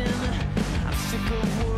I'm sick of worrying,